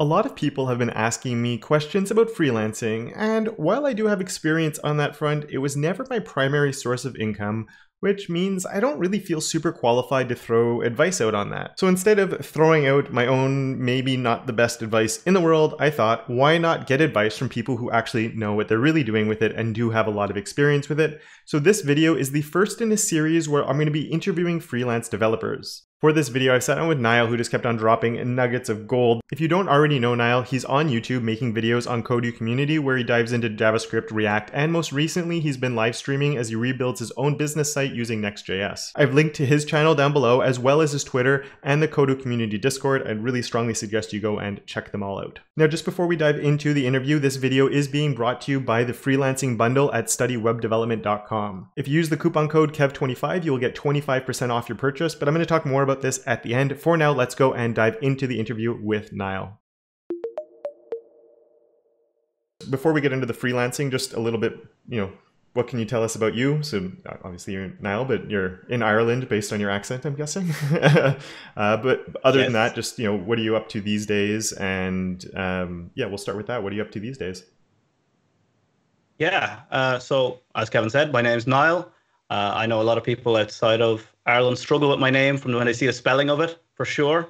A lot of people have been asking me questions about freelancing, and while I do have experience on that front, it was never my primary source of income, which means I don't really feel super qualified to throw advice out on that. So instead of throwing out my own, maybe not the best advice in the world, I thought, why not get advice from people who actually know what they're really doing with it and do have a lot of experience with it? So this video is the first in a series where I'm going to be interviewing freelance developers. For this video, I've sat down with Niall, who just kept on dropping nuggets of gold. If you don't already know Niall, he's on YouTube making videos on Codu community where he dives into JavaScript, React, and most recently, he's been live streaming as he rebuilds his own business site using Next.js. I've linked to his channel down below, as well as his Twitter and the Codu community Discord. I'd really strongly suggest you go and check them all out. Now, just before we dive into the interview, this video is being brought to you by the freelancing bundle at studywebdevelopment.com. If you use the coupon code KEV25, you will get 25% off your purchase, but I'm going to talk more about this at the end. For now, let's go and dive into the interview with Niall. Before we get into the freelancing, just a little bit, you know, what can you tell us about you? So obviously you're Niall, but you're in Ireland based on your accent, I'm guessing. uh, but other yes. than that, just you know, what are you up to these days? And um, yeah, we'll start with that. What are you up to these days? Yeah. Uh, so as Kevin said, my name is Niall. Uh, I know a lot of people outside of Ireland struggle with my name from when they see the spelling of it, for sure.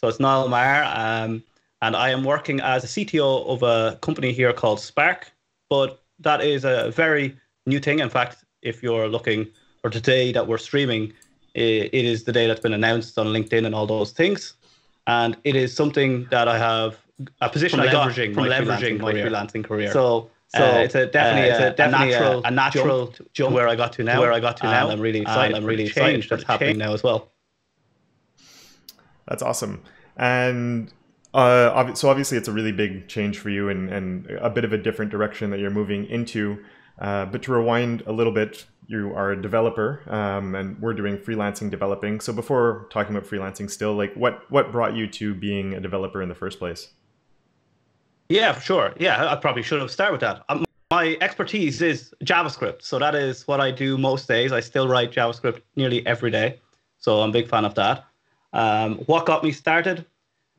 So it's Niall Maher. Um, and I am working as a CTO of a company here called Spark. But that is a very new thing. In fact, if you're looking for today that we're streaming, it is the day that's been announced on LinkedIn and all those things. And it is something that I have a position from I got from my leveraging freelancing my freelancing career. So so uh, it's a definitely, uh, it's a, definitely a, natural, a, natural jump, jump where I got to now. where I got to now. I'm really excited. I'm really excited that's happening now as well. That's awesome. And uh, so obviously it's a really big change for you and, and a bit of a different direction that you're moving into. Uh, but to rewind a little bit, you are a developer, um, and we're doing freelancing developing. So before talking about freelancing, still, like what what brought you to being a developer in the first place? Yeah, sure. Yeah, I probably should have started with that. Um, my expertise is JavaScript, so that is what I do most days. I still write JavaScript nearly every day, so I'm a big fan of that. Um, what got me started?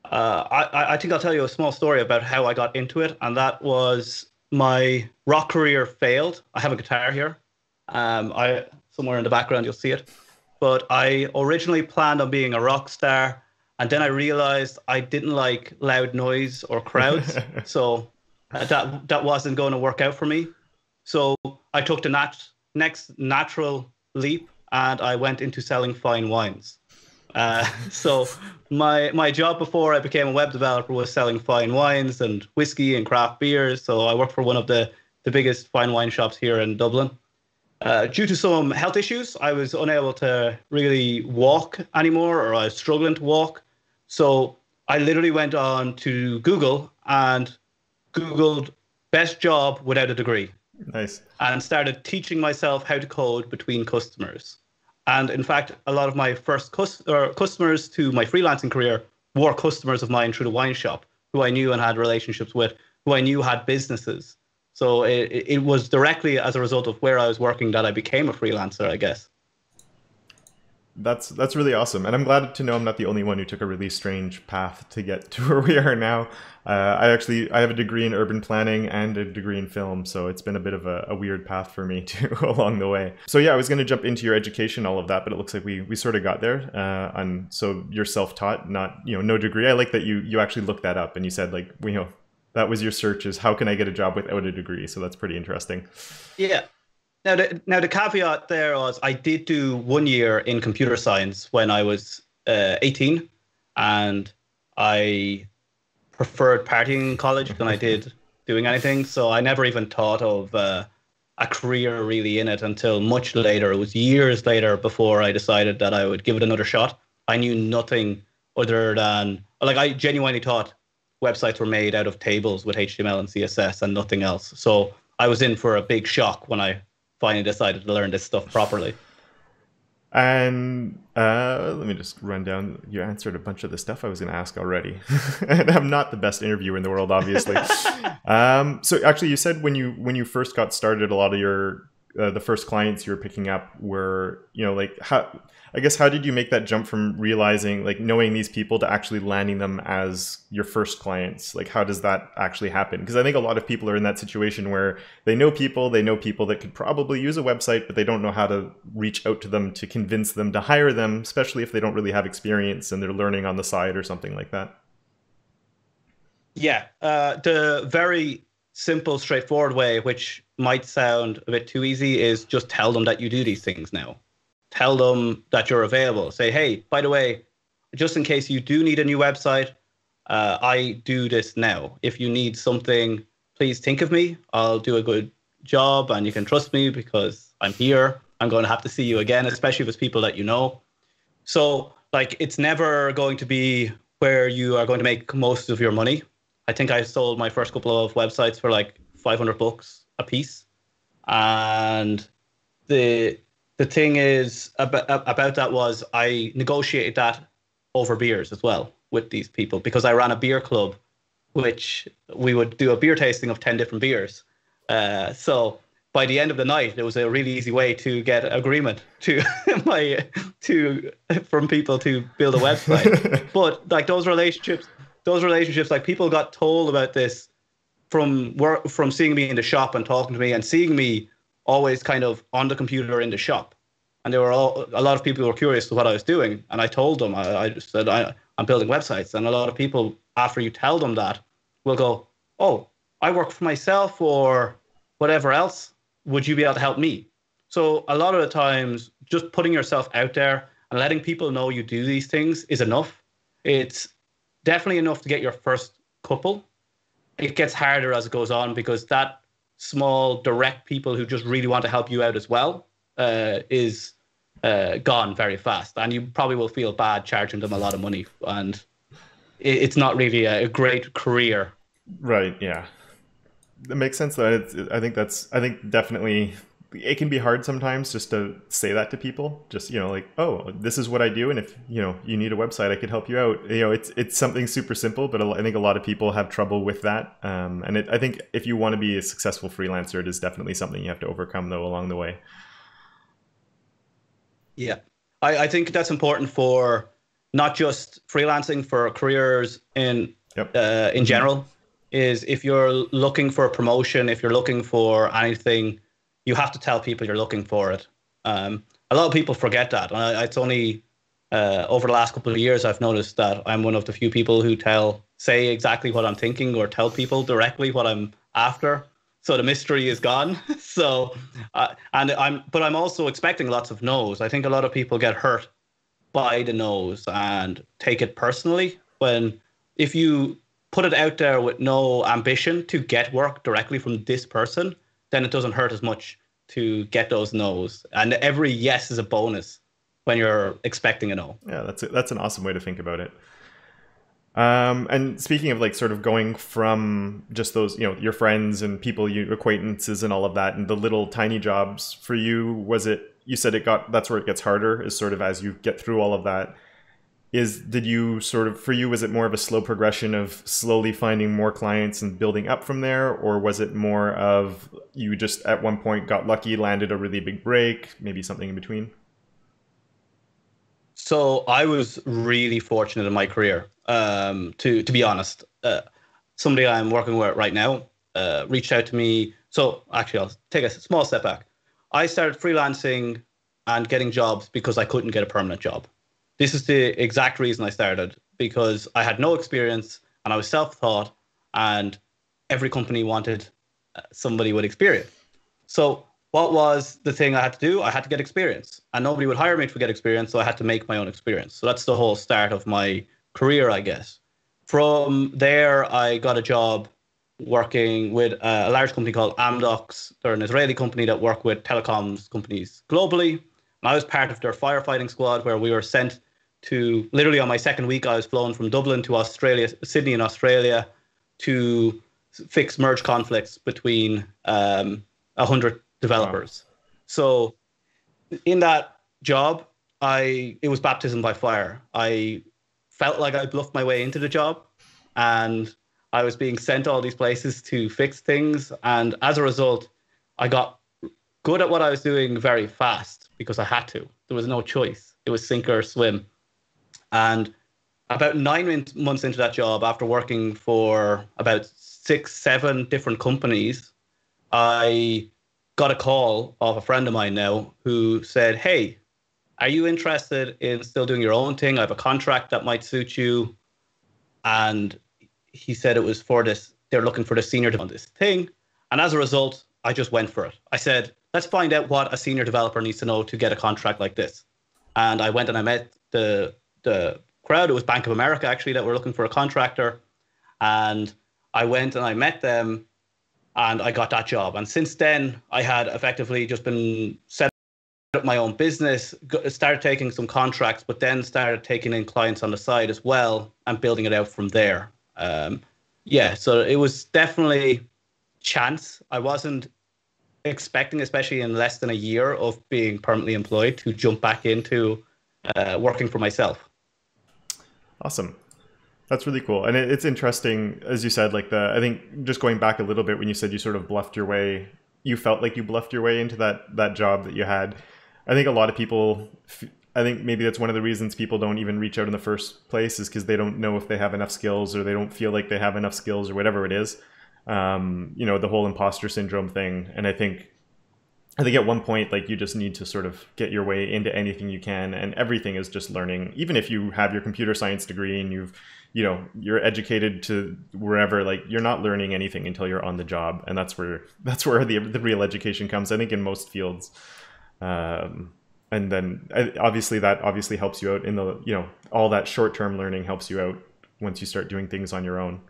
Uh, I, I think I'll tell you a small story about how I got into it, and that was my rock career failed. I have a guitar here. Um, I somewhere in the background you'll see it, but I originally planned on being a rock star and then I realized I didn't like loud noise or crowds, so uh, that that wasn't going to work out for me. So I took the nat- next natural leap, and I went into selling fine wines. Uh, so my my job before I became a web developer was selling fine wines and whiskey and craft beers. So I worked for one of the the biggest fine wine shops here in Dublin. Uh, due to some health issues, I was unable to really walk anymore, or I was struggling to walk. So I literally went on to Google and Googled best job without a degree. Nice. And started teaching myself how to code between customers. And in fact, a lot of my first cus- customers to my freelancing career were customers of mine through the wine shop, who I knew and had relationships with, who I knew had businesses. So it, it was directly as a result of where I was working that I became a freelancer, I guess that's that's really awesome, and I'm glad to know I'm not the only one who took a really strange path to get to where we are now. Uh, I actually I have a degree in urban planning and a degree in film, so it's been a bit of a, a weird path for me too along the way. So yeah, I was going to jump into your education, all of that, but it looks like we we sort of got there. Uh, so you're self-taught, not you know no degree. I like that you you actually looked that up and you said like you know that was your search is how can I get a job without a degree. So that's pretty interesting. Yeah, now, the, now the caveat there was I did do one year in computer science when I was uh, 18, and I preferred partying in college than I did doing anything. So I never even thought of uh, a career really in it until much later. It was years later before I decided that I would give it another shot. I knew nothing other than like I genuinely thought websites were made out of tables with HTML and CSS and nothing else. So I was in for a big shock when I finally decided to learn this stuff properly. And uh, let me just run down. You answered a bunch of the stuff I was going to ask already, and I'm not the best interviewer in the world, obviously. um, so actually, you said when you when you first got started, a lot of your uh, the first clients you were picking up were you know like how I guess how did you make that jump from realizing like knowing these people to actually landing them as your first clients? Like how does that actually happen? Because I think a lot of people are in that situation where they know people, they know people that could probably use a website, but they don't know how to reach out to them to convince them to hire them, especially if they don't really have experience and they're learning on the side or something like that. Yeah, uh, the very simple, straightforward way, which might sound a bit too easy, is just tell them that you do these things now tell them that you're available. Say, hey, by the way, just in case you do need a new website, uh, I do this now. If you need something, please think of me. I'll do a good job and you can trust me because I'm here. I'm going to have to see you again, especially if it's people that you know. So, like, it's never going to be where you are going to make most of your money. I think I sold my first couple of websites for like 500 bucks a piece. And the the thing is about, about that was I negotiated that over beers as well with these people because I ran a beer club, which we would do a beer tasting of 10 different beers. Uh, so by the end of the night, it was a really easy way to get agreement to my to from people to build a website. but like those relationships, those relationships, like people got told about this from work from seeing me in the shop and talking to me and seeing me always kind of on the computer in the shop. And there were all, a lot of people were curious to what I was doing. And I told them, I, I said, I, I'm building websites. And a lot of people, after you tell them that, will go, Oh, I work for myself or whatever else. Would you be able to help me? So a lot of the times, just putting yourself out there and letting people know you do these things is enough. It's definitely enough to get your first couple. It gets harder as it goes on because that small direct people who just really want to help you out as well uh, is uh, gone very fast, and you probably will feel bad charging them a lot of money, and it, it's not really a, a, great career. Right. Yeah. It makes sense though. I think that's. I think definitely it can be hard sometimes just to say that to people. Just you know like oh this is what i do and if you know you need a website i could help you out. You know it's it's something super simple but i think a lot of people have trouble with that. Um, and it, i think if you want to be a successful freelancer it is definitely something you have to overcome though along the way. Yeah. I, I think that's important for not just freelancing for careers in yep. uh, in general is if you're looking for a promotion if you're looking for anything you have to tell people you're looking for it. Um, a lot of people forget that. And it's only uh, over the last couple of years I've noticed that I'm one of the few people who tell, say exactly what I'm thinking or tell people directly what I'm after. So the mystery is gone. so, uh, and I'm, but I'm also expecting lots of no's. I think a lot of people get hurt by the no's and take it personally when if you put it out there with no ambition to get work directly from this person, then it doesn't hurt as much to get those no's. And every yes is a bonus when you're expecting a no. Yeah, that's a, that's an awesome way to think about it. Um, and speaking of like sort of going from just those, you know, your friends and people, you acquaintances and all of that, and the little tiny jobs for you, was it? You said it got. That's where it gets harder. Is sort of as you get through all of that is did you sort of for you was it more of a slow progression of slowly finding more clients and building up from there? Or was it more of you just at one point got lucky landed a really big break maybe something in between? So i was really fortunate in my career um, to to be honest. Uh, somebody i'm working with right now uh, reached out to me. So actually i'll take a small step back. I started freelancing and getting jobs because i couldn't get a permanent job this is the exact reason I started because I had no experience and I was self-taught, and every company wanted uh, somebody with experience. So what was the thing I had to do? I had to get experience, and nobody would hire me to get experience, so I had to make my own experience. So that's the whole start of my career, I guess. From there, I got a job working with a large company called Amdocs. They're an Israeli company that work with telecoms companies globally. And I was part of their firefighting squad, where we were sent to literally on my second week, I was flown from Dublin to Australia, Sydney in Australia, to fix merge conflicts between um, 100 developers. Wow. So in that job, I it was baptism by fire. I felt like I bluffed my way into the job and I was being sent all these places to fix things. And as a result, I got good at what I was doing very fast because I had to. There was no choice. It was sink or swim. And about nine months into that job, after working for about six, seven different companies, I got a call of a friend of mine now who said, Hey, are you interested in still doing your own thing? I have a contract that might suit you. And he said it was for this, they're looking for the senior on this thing. And as a result, I just went for it. I said, let's find out what a senior developer needs to know to get a contract like this. And I went and I met the the crowd. It was Bank of America actually that were looking for a contractor. And I went and I met them and I got that job. And since then, I had effectively just been set up my own business, started taking some contracts, but then started taking in clients on the side as well and building it out from there. Um, yeah, so it was definitely chance. I wasn't expecting, especially in less than a year of being permanently employed, to jump back into uh, working for myself. Awesome. That's really cool. And it, it's interesting, as you said, like the, I think just going back a little bit when you said you sort of bluffed your way, you felt like you bluffed your way into that, that job that you had. I think a lot of people, I think maybe that's one of the reasons people don't even reach out in the first place is because they don't know if they have enough skills or they don't feel like they have enough skills or whatever it is. Um, you know, the whole imposter syndrome thing. And I think I think at one point, like you just need to sort of get your way into anything you can, and everything is just learning. Even if you have your computer science degree and you've, you know, you're educated to wherever, like you're not learning anything until you're on the job, and that's where that's where the the real education comes. I think in most fields, um, and then obviously that obviously helps you out in the you know all that short term learning helps you out once you start doing things on your own.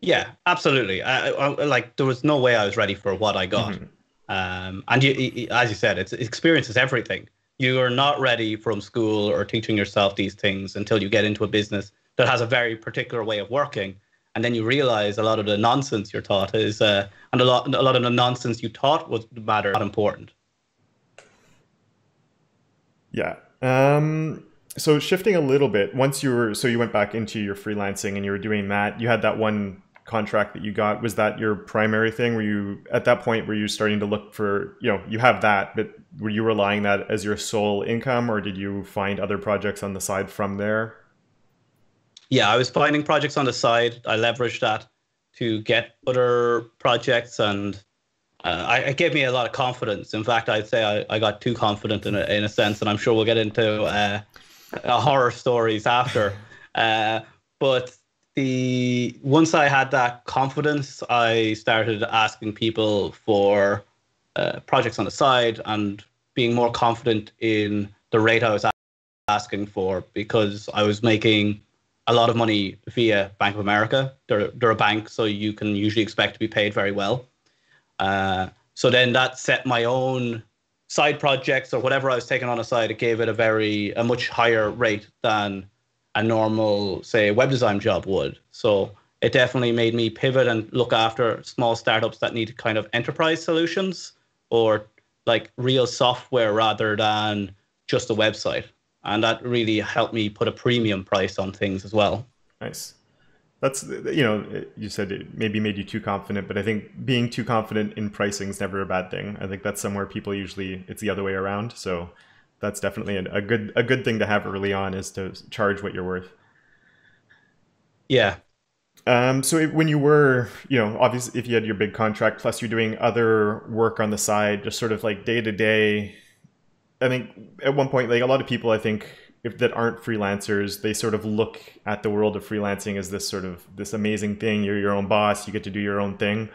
Yeah, absolutely. I, I, like there was no way I was ready for what I got. Mm-hmm. Um, and you, as you said, it's experience is everything. You are not ready from school or teaching yourself these things until you get into a business that has a very particular way of working, and then you realize a lot of the nonsense you're taught is, uh, and a lot, a lot of the nonsense you taught was matter not important. Yeah. Um, so shifting a little bit, once you were, so you went back into your freelancing and you were doing that. You had that one contract that you got was that your primary thing? Were you at that point were you starting to look for you know you have that but were you relying that as your sole income or did you find other projects on the side from there? Yeah i was finding projects on the side. I leveraged that to get other projects and uh, I, it gave me a lot of confidence. In fact i'd say i, I got too confident in a, in a sense and i'm sure we'll get into uh, uh, horror stories after. Uh, but the once I had that confidence, I started asking people for uh, projects on the side and being more confident in the rate I was asking for because I was making a lot of money via Bank of America. They're, they're a bank, so you can usually expect to be paid very well. Uh, so then that set my own side projects or whatever I was taking on a side. It gave it a very a much higher rate than a normal, say, web design job would. So it definitely made me pivot and look after small startups that need kind of enterprise solutions or like real software rather than just a website. And that really helped me put a premium price on things as well. Nice. That's, you know, you said it maybe made you too confident, but I think being too confident in pricing is never a bad thing. I think that's somewhere people usually, it's the other way around. So that's definitely a, a good a good thing to have early on is to charge what you're worth. Yeah. Um, so when you were, you know, obviously if you had your big contract plus you're doing other work on the side, just sort of like day to day. I think at one point, like a lot of people, I think if that aren't freelancers, they sort of look at the world of freelancing as this sort of this amazing thing. You're your own boss. You get to do your own thing.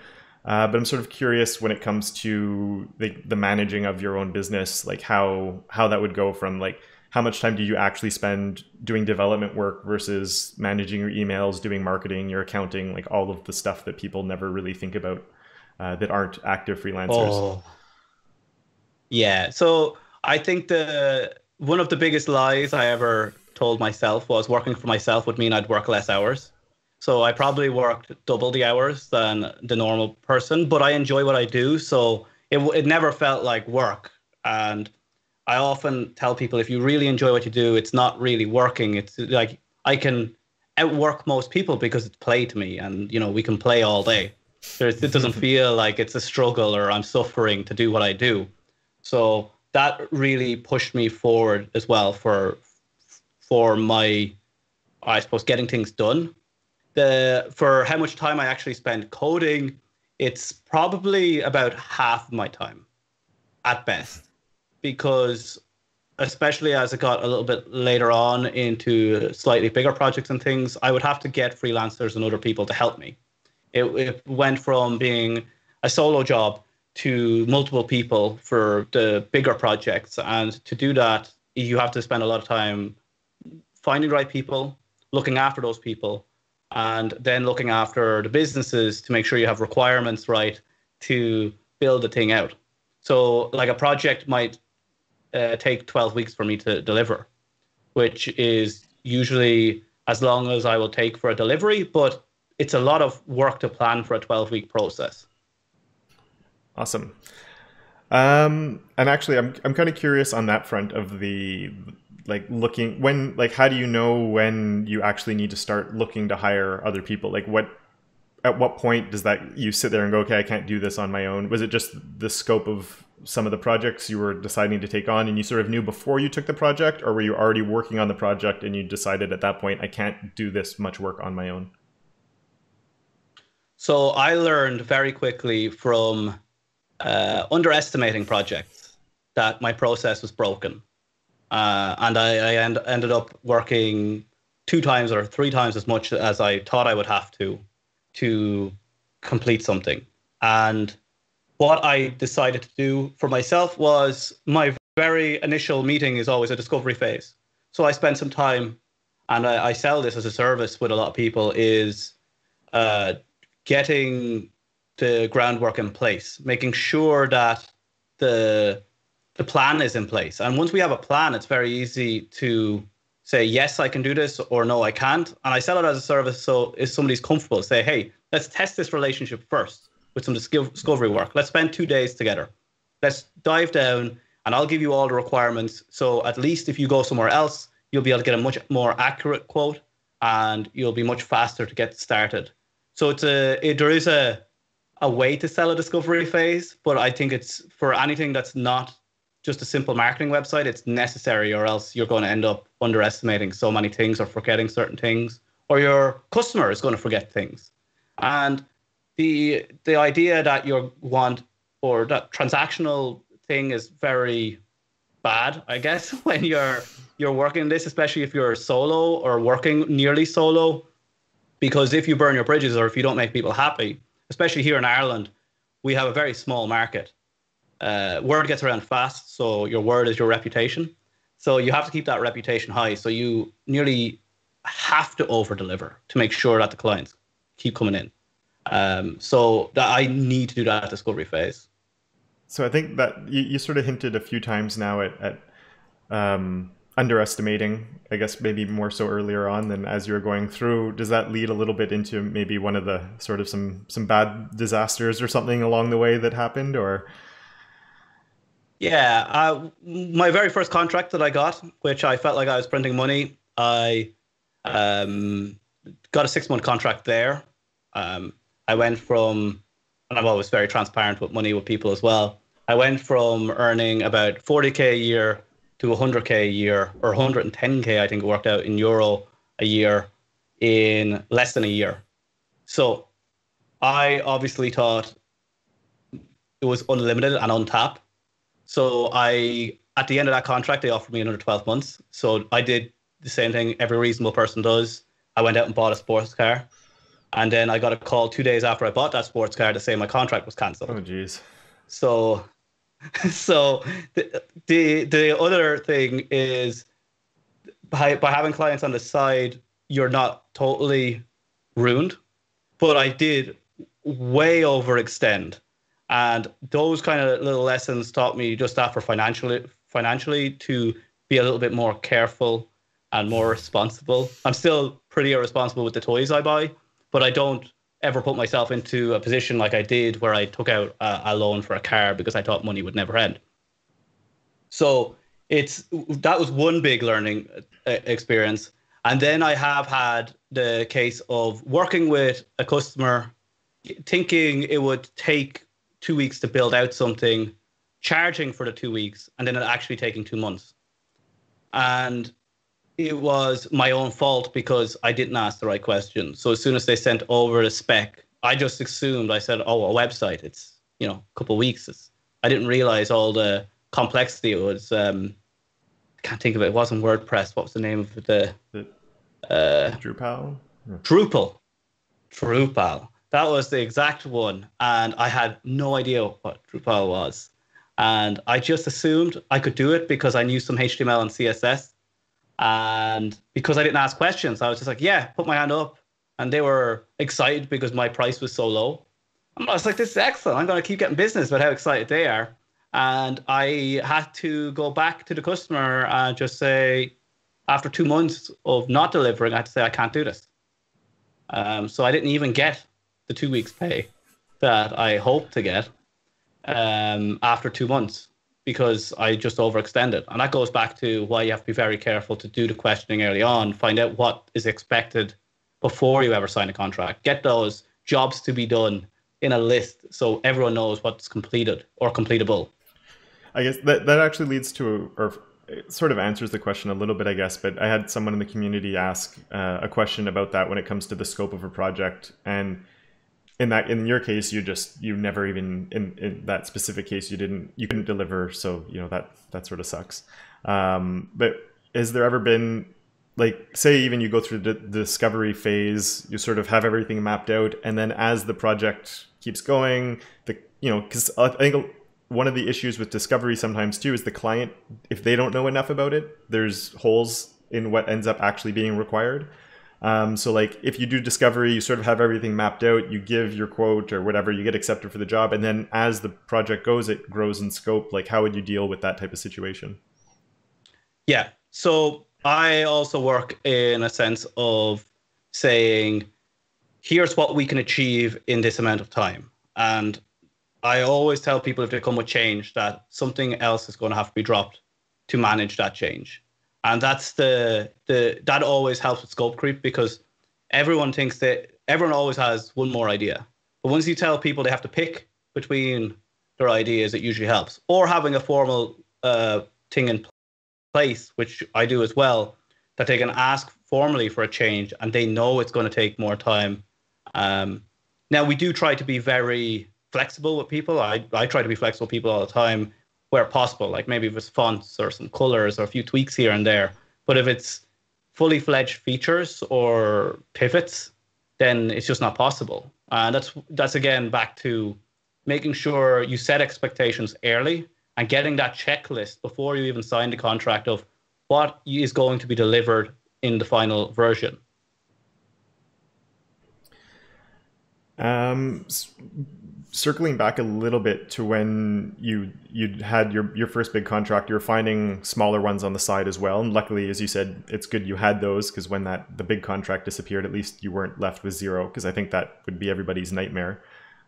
Uh, but I'm sort of curious when it comes to the, the managing of your own business, like how how that would go from like how much time do you actually spend doing development work versus managing your emails, doing marketing, your accounting, like all of the stuff that people never really think about uh, that aren't active freelancers. Oh. Yeah, so I think the one of the biggest lies I ever told myself was working for myself would mean I'd work less hours. So I probably worked double the hours than the normal person, but I enjoy what I do. So it, it never felt like work. And I often tell people if you really enjoy what you do, it's not really working. It's like I can outwork most people because it's play to me and, you know, we can play all day. There's, it doesn't feel like it's a struggle or I'm suffering to do what I do. So that really pushed me forward as well for for my, I suppose, getting things done. The for how much time I actually spend coding, it's probably about half my time, at best, because especially as it got a little bit later on into slightly bigger projects and things, I would have to get freelancers and other people to help me. It, it went from being a solo job to multiple people for the bigger projects. And to do that, you have to spend a lot of time finding the right people, looking after those people, and then looking after the businesses to make sure you have requirements right to build the thing out. So, like a project might uh, take 12 weeks for me to deliver, which is usually as long as I will take for a delivery, but it's a lot of work to plan for a 12 week process. Awesome. Um, and actually, I'm I'm kind of curious on that front of the like looking when like how do you know when you actually need to start looking to hire other people? Like what at what point does that you sit there and go, okay, I can't do this on my own? Was it just the scope of some of the projects you were deciding to take on and you sort of knew before you took the project or were you already working on the project and you decided at that point I can't do this much work on my own? So I learned very quickly from uh, underestimating projects that my process was broken. Uh, and I, I end, ended up working two times or three times as much as I thought I would have to to complete something. And what I decided to do for myself was my very initial meeting is always a discovery phase. So I spent some time, and I, I sell this as a service with a lot of people, is uh, getting the groundwork in place, making sure that the the plan is in place. And once we have a plan, it's very easy to say yes, I can do this, or no, I can't. And I sell it as a service, so if somebody's comfortable, say, hey, let's test this relationship first with some discovery work. Let's spend two days together. Let's dive down, and I'll give you all the requirements. So at least if you go somewhere else, you'll be able to get a much more accurate quote, and you'll be much faster to get started. So it's a it, there is a a way to sell a discovery phase, but I think it's for anything that's not just a simple marketing website, it's necessary, or else you're going to end up underestimating so many things or forgetting certain things, or your customer is going to forget things. And the the idea that you want or that transactional thing is very bad, I guess, when you're you're working this, especially if you're solo or working nearly solo, because if you burn your bridges or if you don't make people happy, especially here in Ireland, we have a very small market. Uh, word gets around fast, so your word is your reputation. So you have to keep that reputation high. So you nearly have to over deliver to make sure that the clients keep coming in. Um, so that I need to do that discovery phase. So I think that you, you sort of hinted a few times now at, at um, underestimating, I guess maybe more so earlier on than as you're going through. Does that lead a little bit into maybe one of the sort of some some bad disasters or something along the way that happened, or? Yeah, uh, my very first contract that I got, which I felt like I was printing money, I um, got a six month contract there. Um, I went from, and I'm always very transparent with money with people as well. I went from earning about 40k a year to 100k a year or 110k, I think it worked out in euro a year in less than a year. So I obviously thought it was unlimited and untapped. So I, at the end of that contract, they offered me another 12 months. So I did the same thing every reasonable person does. I went out and bought a sports car. And then I got a call two days after I bought that sports car to say my contract was cancelled. Oh, jeez. So so the, the the other thing is by by having clients on the side, you're not totally ruined. But I did way overextend, and those kind of little lessons taught me just that for financially financially to be a little bit more careful and more responsible. I'm still pretty irresponsible with the toys I buy, but I don't ever put myself into a position like I did where I took out a, a loan for a car because I thought money would never end. So it's that was one big learning uh, experience. And then I have had the case of working with a customer thinking it would take two weeks to build out something, charging for the two weeks, and then it actually taking two months. And it was my own fault because I didn't ask the right question. So as soon as they sent over a spec, I just assumed I said, "Oh, a website. It's you know a couple of weeks." It's, I didn't realize all the complexity. It was um, I can't think of it. It wasn't WordPress. What was the name of the? The, uh, Drupal. Drupal. Drupal. That was the exact one, and I had no idea what Drupal was, and I just assumed I could do it because I knew some HTML and CSS and because I didn't ask questions, I was just like, yeah, put my hand up. And they were excited because my price was so low. I was like, this is excellent. I'm going to keep getting business, but how excited they are. And I had to go back to the customer and just say, after two months of not delivering, I had to say, I can't do this. Um, so I didn't even get the two weeks' pay that I hope to get um, after two months because I just overextended. And that goes back to why you have to be very careful to do the questioning early on, find out what is expected before you ever sign a contract. Get those jobs to be done in a list so everyone knows what's completed or completable. I guess that, that actually leads to, or sort of answers the question a little bit, I guess. But I had someone in the community ask uh, a question about that when it comes to the scope of a project. And in that in your case you just you never even in, in that specific case you didn't you couldn't deliver so you know that that sort of sucks. Um, but has there ever been like say even you go through the discovery phase you sort of have everything mapped out and then as the project keeps going the you know because i think one of the issues with discovery sometimes too is the client if they don't know enough about it there's holes in what ends up actually being required um, so like if you do discovery, you sort of have everything mapped out, you give your quote or whatever, you get accepted for the job. And then as the project goes, it grows in scope. Like how would you deal with that type of situation? Yeah. So I also work in a sense of saying, here's what we can achieve in this amount of time. And I always tell people if they come with change that something else is going to have to be dropped to manage that change and that's the the that always helps with scope creep because everyone thinks that everyone always has one more idea. But once you tell people they have to pick between their ideas it usually helps. Or having a formal uh, thing in place which i do as well that they can ask formally for a change and they know it's going to take more time. Um, now we do try to be very flexible with people. I, I try to be flexible with people all the time where possible, like maybe it's fonts or some colors or a few tweaks here and there. But if it's fully fledged features or pivots, then it's just not possible. And that's that's again back to making sure you set expectations early and getting that checklist before you even sign the contract of what is going to be delivered in the final version. Um, circling back a little bit to when you you had your your first big contract you're finding smaller ones on the side as well. And luckily as you said it's good you had those because when that the big contract disappeared at least you weren't left with zero because i think that would be everybody's nightmare.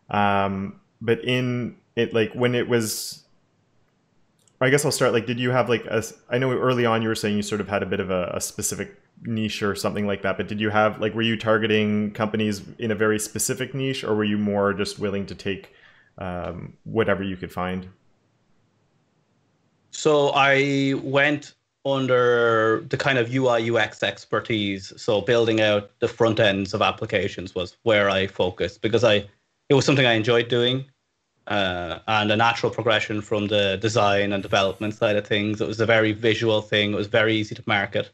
Um, but in it like when it was i guess i'll start like did you have like a i know early on you were saying you sort of had a bit of a, a specific niche or something like that but did you have like were you targeting companies in a very specific niche or were you more just willing to take um, whatever you could find? So i went under the kind of ui ux expertise. So building out the front ends of applications was where i focused because i it was something i enjoyed doing uh, and a natural progression from the design and development side of things it was a very visual thing it was very easy to market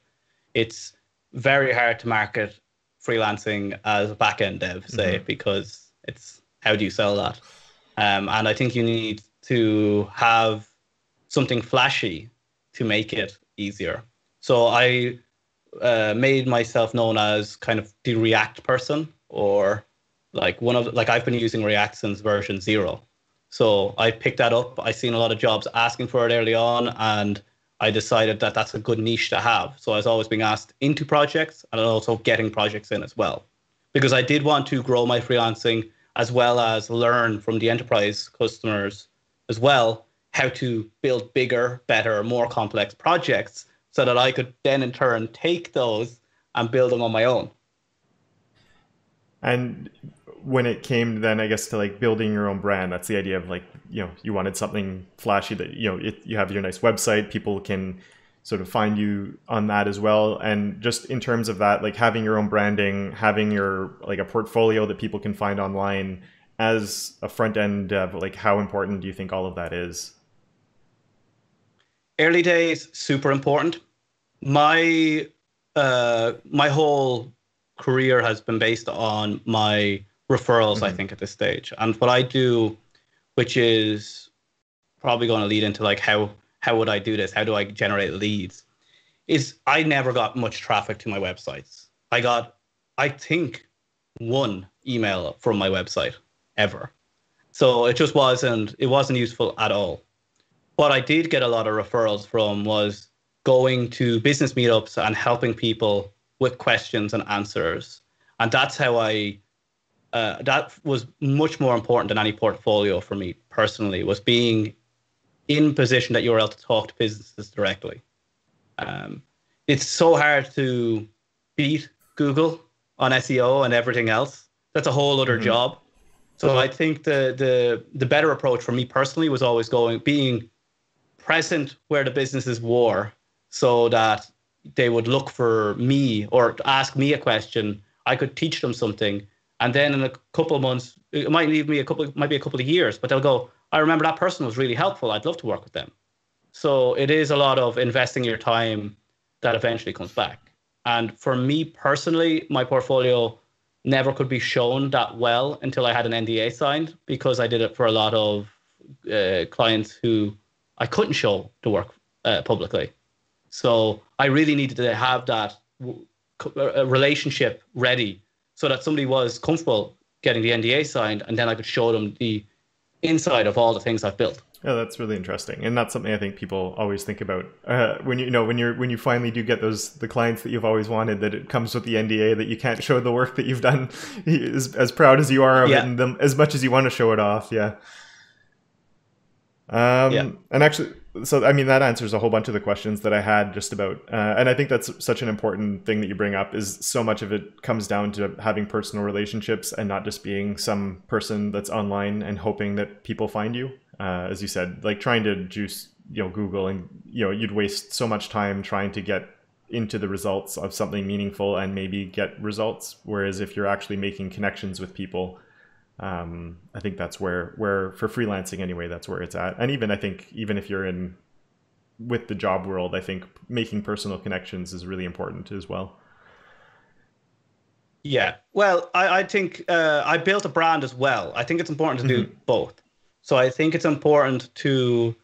it's very hard to market freelancing as a back end dev, say, mm-hmm. because it's how do you sell that? Um, and I think you need to have something flashy to make it easier. So I uh, made myself known as kind of the React person, or like one of the, like I've been using React since version zero. So I picked that up. I seen a lot of jobs asking for it early on, and I decided that that's a good niche to have. So I was always being asked into projects and also getting projects in as well. Because I did want to grow my freelancing as well as learn from the enterprise customers as well how to build bigger, better, more complex projects so that I could then in turn take those and build them on my own. And when it came then, I guess to like building your own brand, that's the idea of like you know you wanted something flashy that you know it, you have your nice website, people can sort of find you on that as well. And just in terms of that like having your own branding having your like a portfolio that people can find online as a front end dev like how important do you think all of that is? Early days super important. My uh my whole career has been based on my referrals mm-hmm. i think at this stage and what i do which is probably going to lead into like how how would I do this? How do I generate leads? Is I never got much traffic to my websites. I got, I think, one email from my website ever. So it just wasn't it wasn't useful at all. What I did get a lot of referrals from was going to business meetups and helping people with questions and answers. And that's how I uh, that was much more important than any portfolio for me personally was being in position that you were able to talk to businesses directly. Um, it's so hard to beat Google on SEO and everything else. That's a whole other mm-hmm. job. So I think the the the better approach for me personally was always going being present where the businesses were, so that they would look for me or ask me a question. I could teach them something, and then in a couple months, it might leave me a couple, might be a couple of years, but they'll go, I remember that person was really helpful. I'd love to work with them. So it is a lot of investing your time that eventually comes back. And for me personally, my portfolio never could be shown that well until I had an NDA signed because I did it for a lot of uh, clients who I couldn't show the work uh, publicly. So I really needed to have that w- relationship ready so that somebody was comfortable getting the NDA signed, and then I could show them the inside of all the things I've built. Yeah, that's really interesting, and that's something I think people always think about uh, when you, you know when you're when you finally do get those the clients that you've always wanted. That it comes with the NDA that you can't show the work that you've done as, as proud as you are of yeah. it, and them, as much as you want to show it off. Yeah. Um, yeah. And actually, so I mean that answers a whole bunch of the questions that I had just about, uh, and I think that's such an important thing that you bring up. Is so much of it comes down to having personal relationships and not just being some person that's online and hoping that people find you. Uh, as you said, like trying to juice, you know, Google, and you know, you'd waste so much time trying to get into the results of something meaningful and maybe get results. Whereas if you're actually making connections with people um, I think that's where where for freelancing anyway, that's where it's at. And even I think even if you're in with the job world, I think making personal connections is really important as well. Yeah, well, I, I think uh, I built a brand as well. I think it's important to do mm-hmm. both. So I think it's important to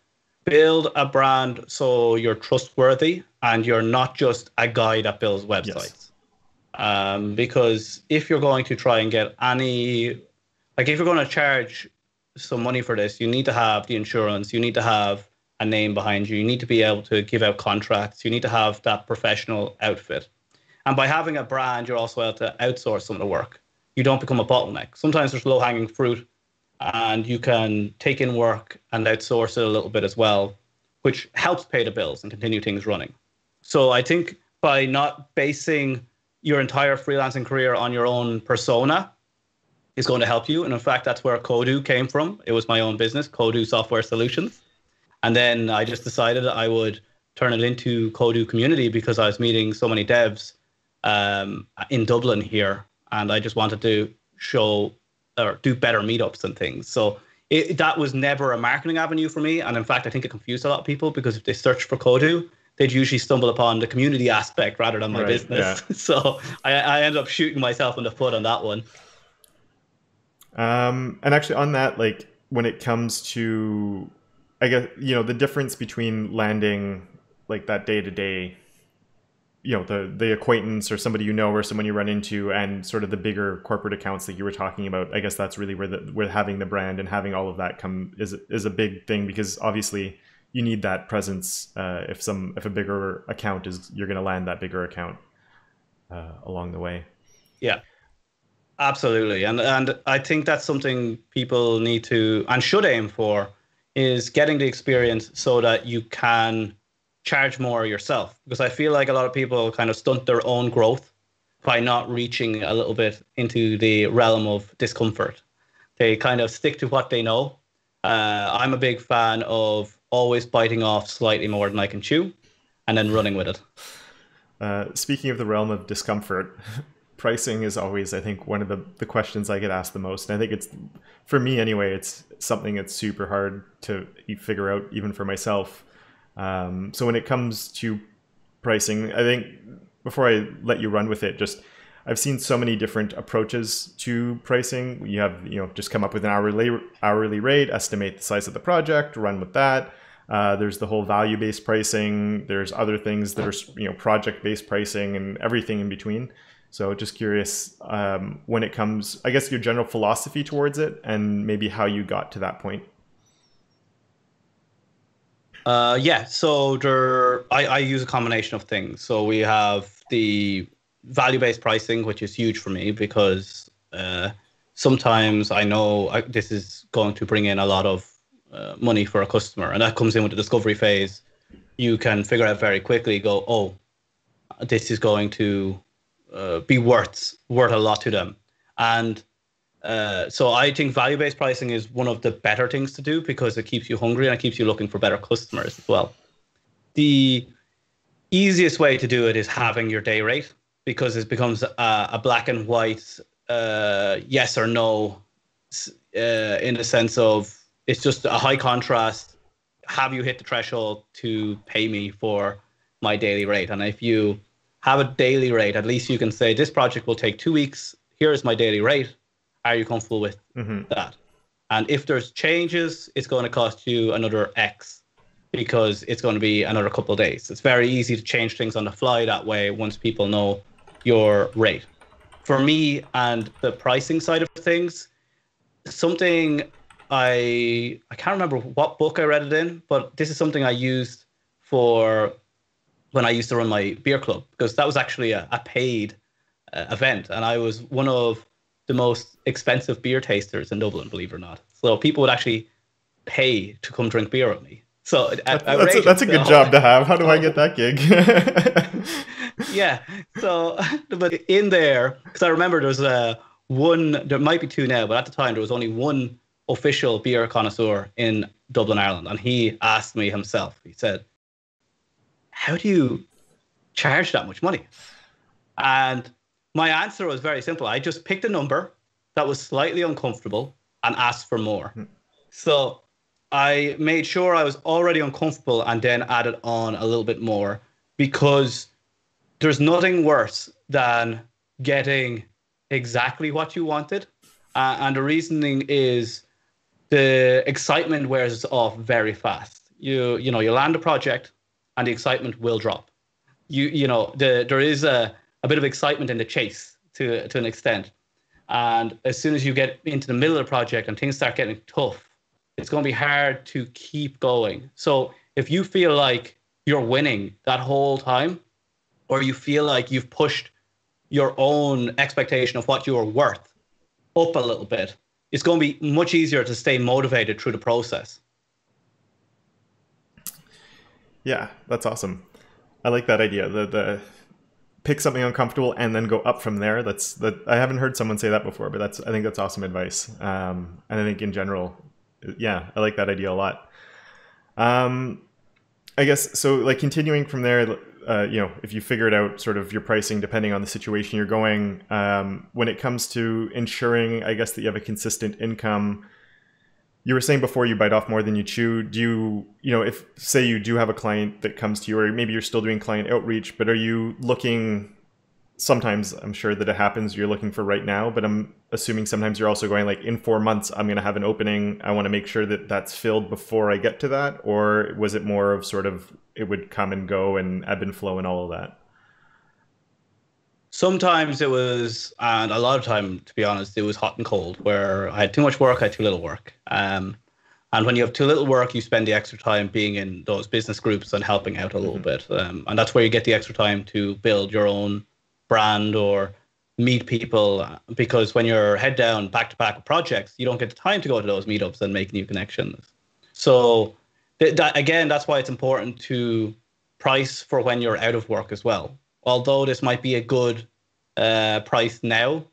build a brand so you're trustworthy and you're not just a guy that builds websites. Yes. Um, because if you're going to try and get any like if you're going to charge some money for this, you need to have the insurance, you need to have a name behind you, you need to be able to give out contracts, you need to have that professional outfit. And by having a brand, you're also able to outsource some of the work. You don't become a bottleneck. Sometimes there's low hanging fruit and you can take in work and outsource it a little bit as well, which helps pay the bills and continue things running. So I think by not basing your entire freelancing career on your own persona, is going to help you. And in fact, that's where Codu came from. It was my own business, Codu Software Solutions. And then I just decided that I would turn it into Codu Community because I was meeting so many devs um, in Dublin here. And I just wanted to show or do better meetups and things. So it, that was never a marketing avenue for me. And in fact, I think it confused a lot of people because if they search for Codu, they'd usually stumble upon the community aspect rather than my right, business. Yeah. so I, I ended up shooting myself in the foot on that one. Um, and actually, on that, like when it comes to, I guess you know the difference between landing like that day to day, you know the the acquaintance or somebody you know or someone you run into, and sort of the bigger corporate accounts that you were talking about. I guess that's really where the where having the brand and having all of that come is is a big thing because obviously you need that presence uh, if some if a bigger account is you're going to land that bigger account uh, along the way. Yeah. Absolutely, and and I think that's something people need to and should aim for is getting the experience so that you can charge more yourself. Because I feel like a lot of people kind of stunt their own growth by not reaching a little bit into the realm of discomfort. They kind of stick to what they know. Uh, I'm a big fan of always biting off slightly more than I can chew and then running with it. Uh, speaking of the realm of discomfort, pricing is always, I think, one of the, the questions I get asked the most. And I think it's, for me anyway, it's something that's super hard to figure out, even for myself. Um, so when it comes to pricing, I think before I let you run with it, just I've seen so many different approaches to pricing. You have, you know, just come up with an hourly hourly rate, estimate the size of the project, run with that. Uh, there's the whole value-based pricing. There's other things that are, you know, project-based pricing and everything in between. So just curious um, when it comes, I guess, your general philosophy towards it and maybe how you got to that point. Uh, yeah, so there, I, I use a combination of things. So we have the value based pricing, which is huge for me because uh, sometimes I know I, this is going to bring in a lot of uh, money for a customer, and that comes in with the discovery phase. You can figure out very quickly, go, oh, this is going to uh, be worth worth a lot to them, and uh, so I think value based pricing is one of the better things to do because it keeps you hungry and it keeps you looking for better customers as well. The easiest way to do it is having your day rate because it becomes a, a black and white uh, yes or no uh, in the sense of it's just a high contrast. Have you hit the threshold to pay me for my daily rate? And if you have a daily rate, at least you can say this project will take two weeks. Here is my daily rate are you comfortable with mm-hmm. that? And if there's changes, it's going to cost you another X because it's going to be another couple of days. It's very easy to change things on the fly that way once people know your rate. For me and the pricing side of things, something I I can't remember what book I read it in, but this is something I used for when I used to run my beer club because that was actually a, a paid uh, event, and I was one of the most expensive beer tasters in Dublin, believe it or not. So people would actually pay to come drink beer with me. So that's, that's, a, that's a good job to have. How do I get that gig? yeah. So, but in there, because I remember there was a one, there might be two now, but at the time there was only one official beer connoisseur in Dublin, Ireland, and he asked me himself. He said, "How do you charge that much money?" And my answer was very simple. I just picked a number that was slightly uncomfortable and asked for more. Hmm. So I made sure I was already uncomfortable and then added on a little bit more because there's nothing worse than getting exactly what you wanted. Uh, and the reasoning is the excitement wears off very fast. You you know you land a project and the excitement will drop. You you know the there is a a bit of excitement in the chase to to an extent. And as soon as you get into the middle of the project and things start getting tough, it's going to be hard to keep going. So if you feel like you're winning that whole time, or you feel like you've pushed your own expectation of what you are worth up a little bit, it's going to be much easier to stay motivated through the process. Yeah, that's awesome. I like that idea. The the pick something uncomfortable and then go up from there. That's that I haven't heard someone say that before, but that's I think that's awesome advice. Um, and I think in general, yeah, I like that idea a lot. Um, I guess so. Like continuing from there, uh, you know, if you figured out sort of your pricing depending on the situation you're going, um, when it comes to ensuring, I guess that you have a consistent income you were saying before you bite off more than you chew. Do you you know if say you do have a client that comes to you or maybe you're still doing client outreach but are you looking sometimes i'm sure that it happens you're looking for right now but i'm assuming sometimes you're also going like in four months i'm going to have an opening i want to make sure that that's filled before i get to that? Or was it more of sort of it would come and go and ebb and flow and all of that sometimes it was, and a lot of time, to be honest, it was hot and cold, where I had too much work, I had too little work. Um, and when you have too little work, you spend the extra time being in those business groups and helping out a little mm-hmm. bit. Um, and that's where you get the extra time to build your own brand or meet people. Because when you're head down back to back with projects, you don't get the time to go to those meetups and make new connections. So, th- that, again, that's why it's important to price for when you're out of work as well although this might be a good uh, price now.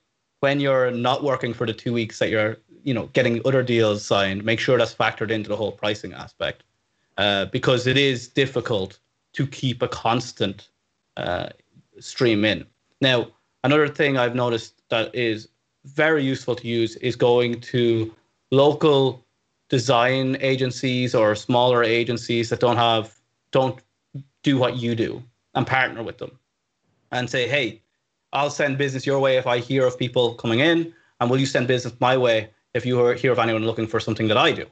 When you're not working for the two weeks that you're, you know, getting other deals signed, make sure that's factored into the whole pricing aspect, uh, because it is difficult to keep a constant uh, stream in. Now, another thing I've noticed that is very useful to use is going to local design agencies or smaller agencies that don't have don't do what you do and partner with them and say, hey, I'll send business your way if I hear of people coming in, and will you send business my way if you hear of anyone looking for something that I do?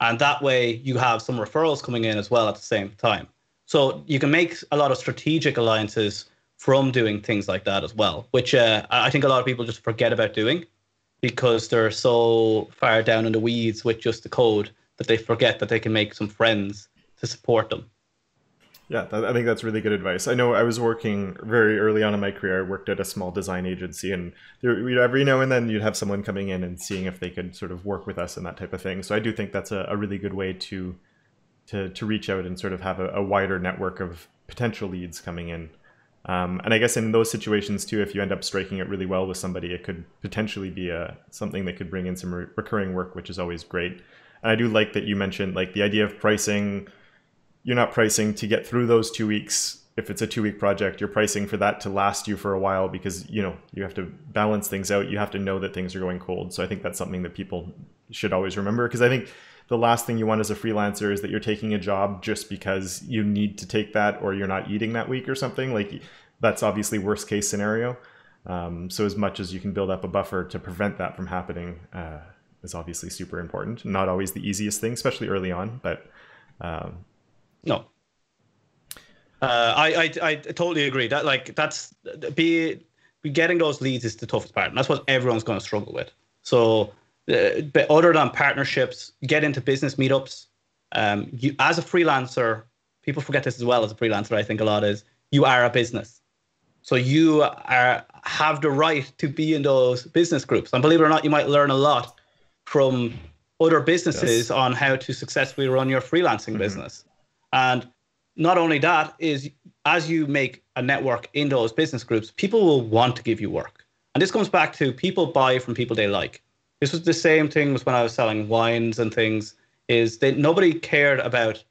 And that way you have some referrals coming in as well at the same time. So you can make a lot of strategic alliances from doing things like that as well, which uh, I think a lot of people just forget about doing because they're so far down in the weeds with just the code that they forget that they can make some friends to support them. Yeah, I think that's really good advice. I know I was working very early on in my career. I worked at a small design agency, and there, every now and then you'd have someone coming in and seeing if they could sort of work with us and that type of thing. So I do think that's a, a really good way to to to reach out and sort of have a, a wider network of potential leads coming in. Um, and I guess in those situations too, if you end up striking it really well with somebody, it could potentially be a something that could bring in some re- recurring work, which is always great. And I do like that you mentioned like the idea of pricing you're not pricing to get through those two weeks. If it's a two week project you're pricing for that to last you for a while because you know you have to balance things out. You have to know that things are going cold. So i think that's something that people should always remember. Because i think the last thing you want as a freelancer is that you're taking a job just because you need to take that or you're not eating that week or something. Like that's obviously worst case scenario. Um, so as much as you can build up a buffer to prevent that from happening uh, is obviously super important. Not always the easiest thing especially early on but um, no. Uh, I, I I totally agree. That like that's be, getting those leads is the toughest part, and that's what everyone's going to struggle with. So, uh, but other than partnerships, get into business meetups. Um, you as a freelancer, people forget this as well. As a freelancer, I think a lot is you are a business, so you are have the right to be in those business groups. And believe it or not, you might learn a lot from other businesses yes. on how to successfully run your freelancing mm-hmm. business. And not only that is as you make a network in those business groups, people will want to give you work. And this comes back to people buy from people they like. This was the same thing was when I was selling wines and things. Is that nobody cared about,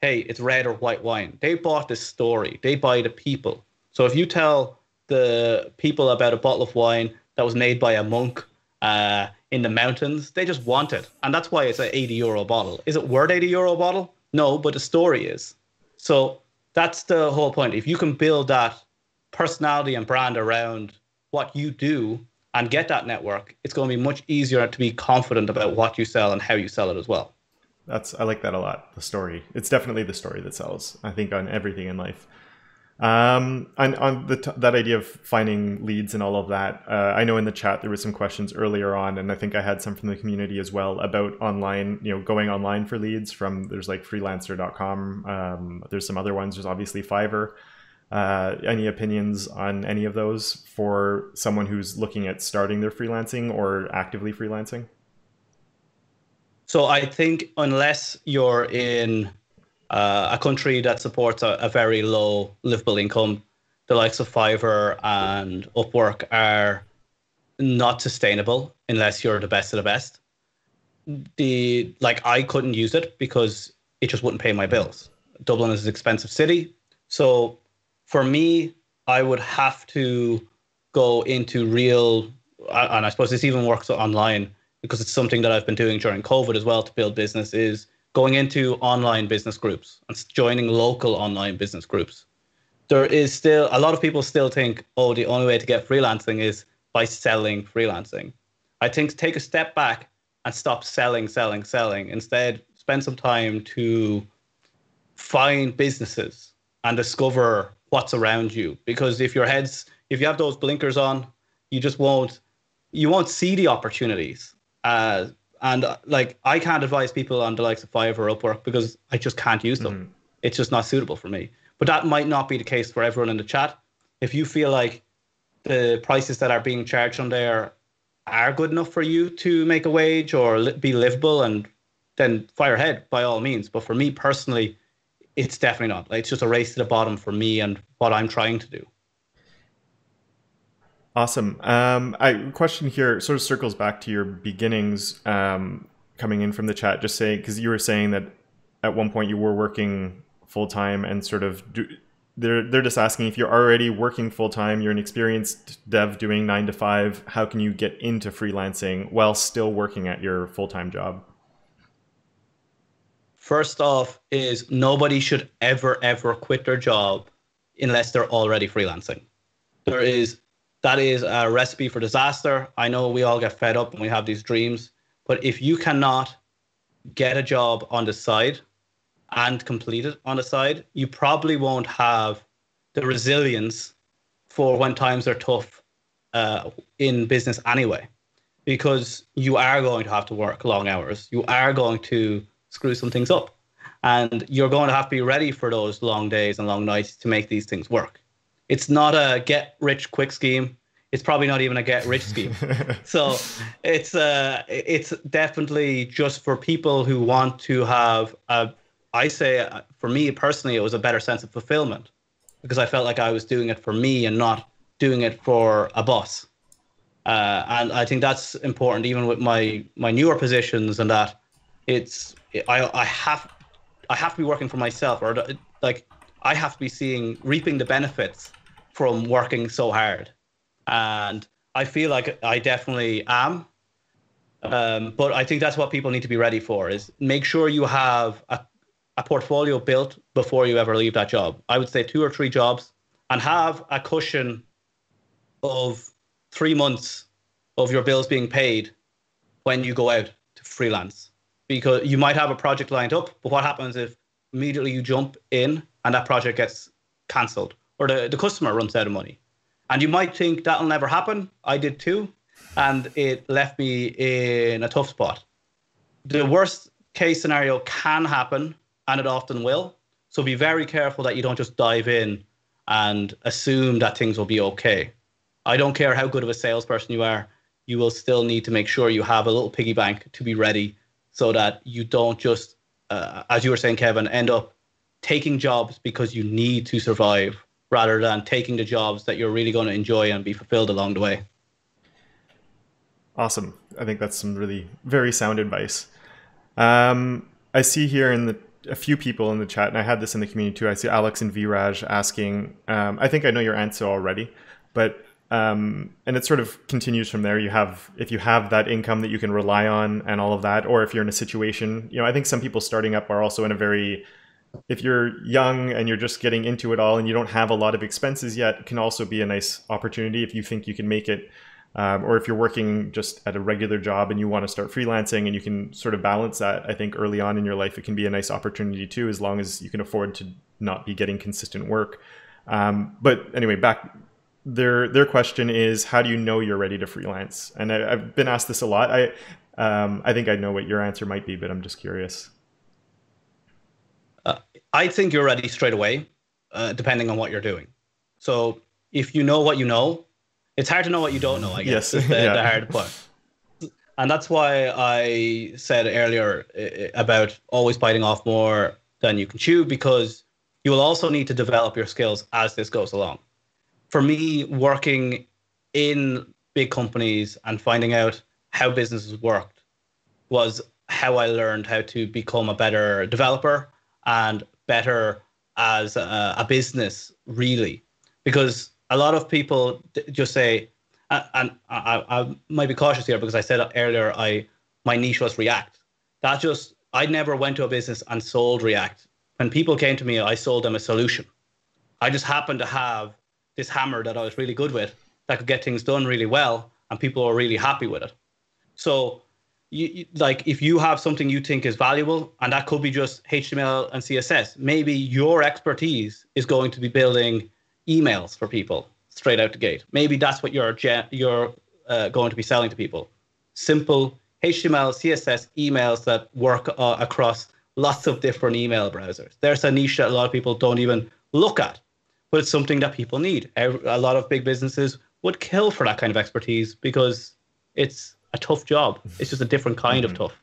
hey, it's red or white wine. They bought the story. They buy the people. So if you tell the people about a bottle of wine that was made by a monk uh, in the mountains, they just want it, and that's why it's an 80 euro bottle. Is it worth 80 euro bottle? No, but the story is. So that's the whole point. If you can build that personality and brand around what you do and get that network, it's going to be much easier to be confident about what you sell and how you sell it as well. That's I like that a lot. The story. It's definitely the story that sells. I think on everything in life. Um, and on that idea of finding leads and all of that, uh, I know in the chat there was some questions earlier on, and I think I had some from the community as well about online, you know, going online for leads. From there's like freelancer.com. Um, there's some other ones. There's obviously Fiverr. Uh, any opinions on any of those for someone who's looking at starting their freelancing or actively freelancing? So I think unless you're in uh, a country that supports a, a, very low livable income, the likes of Fiverr and Upwork are not sustainable unless you're the best of the best. The like I couldn't use it because it just wouldn't pay my bills. Dublin is an expensive city, so for me, I would have to go into real, and I suppose this even works online because it's something that I've been doing during COVID as well to build business. Is going into online business groups and joining local online business groups. There is still a lot of people still think, oh, the only way to get freelancing is by selling freelancing. I think take a step back and stop selling, selling, selling. Instead, spend some time to find businesses and discover what's around you. Because if your head's if you have those blinkers on, you just won't you won't see the opportunities. Uh, and uh, like I can't advise people on the likes of Fiverr or Upwork because I just can't use them. Mm. It's just not suitable for me. But that might not be the case for everyone in the chat. If you feel like the prices that are being charged on there are good enough for you to make a wage or be livable, and then fire ahead by all means. But for me personally, it's definitely not. Like, it's just a race to the bottom for me and what I'm trying to do. Awesome. Um, I question here sort of circles back to your beginnings um, coming in from the chat. Just saying because you were saying that at one point you were working full time and sort of do, they're they're just asking if you're already working full time, you're an experienced dev doing nine to five. How can you get into freelancing while still working at your full time job? First off, is nobody should ever ever quit their job unless they're already freelancing. There is that is a recipe for disaster. I know we all get fed up and we have these dreams, but if you cannot get a job on the side and complete it on the side, you probably won't have the resilience for when times are tough uh, in business anyway, because you are going to have to work long hours. You are going to screw some things up. And you're going to have to be ready for those long days and long nights to make these things work. It's not a get rich quick scheme. It's probably not even a get rich scheme. so it's uh, it's definitely just for people who want to have a I say uh, for me personally, it was a better sense of fulfillment because I felt like I was doing it for me and not doing it for a boss. Uh, and I think that's important, even with my my newer positions, and that it's I I have I have to be working for myself, or like I have to be seeing reaping the benefits from working so hard, and I feel like I definitely am. Um, but I think that's what people need to be ready for: is make sure you have a a portfolio built before you ever leave that job. I would say two or three jobs and have a cushion of three months of your bills being paid when you go out to freelance. Because you might have a project lined up, but what happens if immediately you jump in and that project gets cancelled or the, the customer runs out of money? And you might think that'll never happen. I did too. And it left me in a tough spot. The worst case scenario can happen and it often will. So be very careful that you don't just dive in and assume that things will be okay. I don't care how good of a salesperson you are, you will still need to make sure you have a little piggy bank to be ready so that you don't just, uh, as you were saying, Kevin, end up taking jobs because you need to survive rather than taking the jobs that you're really going to enjoy and be fulfilled along the way. Awesome. I think that's some really very sound advice. Um, I see here in the a few people in the chat, and I had this in the community too. I see Alex and Viraj asking. Um, I think I know your answer already, but um, and it sort of continues from there. You have if you have that income that you can rely on and all of that, or if you're in a situation, you know, I think some people starting up are also in a very if you're young and you're just getting into it all and you don't have a lot of expenses yet, can also be a nice opportunity if you think you can make it um, or if you're working just at a regular job and you want to start freelancing and you can sort of balance that, I think early on in your life, it can be a nice opportunity too, as long as you can afford to not be getting consistent work. Um, but anyway, back their their question is, how do you know you're ready to freelance? And I, have been asked this a lot. I um, I think I know what your answer might be, but I'm just curious. Uh, I think you're ready straight away, uh, depending on what you're doing. So if you know what you know, it's hard to know what you don't know. I guess yes. is the, yeah. the hard part. And that's why I said earlier about always biting off more than you can chew, because you will also need to develop your skills as this goes along. For me, working in big companies and finding out how businesses worked was how I learned how to become a better developer and better as a, a business, really. Because a lot of people just say, and I, I might be cautious here because I said earlier I my niche was React. That just I never went to a business and sold React. When people came to me, I sold them a solution. I just happened to have this hammer that I was really good with that could get things done really well, and people were really happy with it. So, you, like if you have something you think is valuable, and that could be just HTML and CSS, maybe your expertise is going to be building emails for people straight out the gate. Maybe that's what you're you're uh, going to be selling to people. Simple HTML, CSS emails that work uh, across lots of different email browsers. There's a niche that a lot of people don't even look at, but it's something that people need. A lot of big businesses would kill for that kind of expertise because it's a tough job. It's just a different kind mm-hmm. of tough.